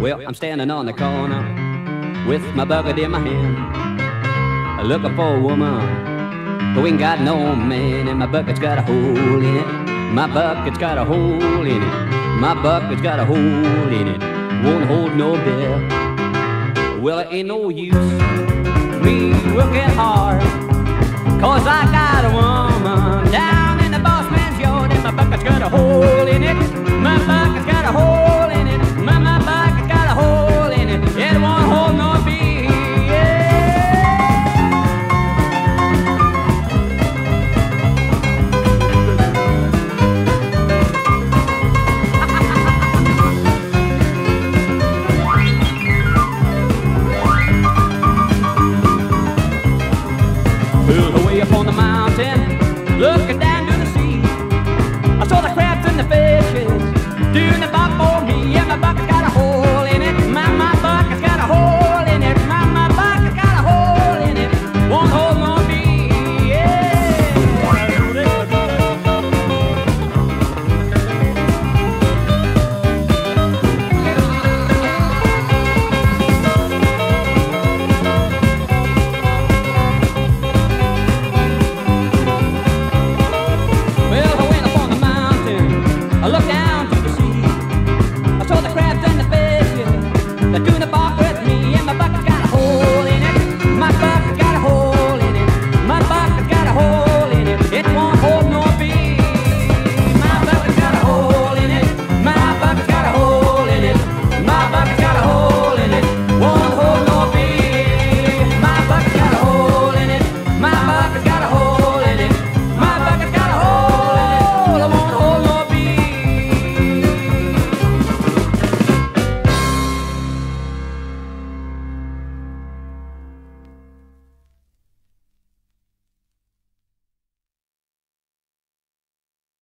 Well, I'm standing on the corner with my bucket in my hand, looking for a woman who ain't got no man, and my bucket's got a hole in it. My bucket's got a hole in it. My bucket's got a hole in it. Won't hold no bill. Well, it ain't no use me working hard, cause I got a woman down in the boss man's yard, and my bucket's got a hole in it. Away up on the mountain,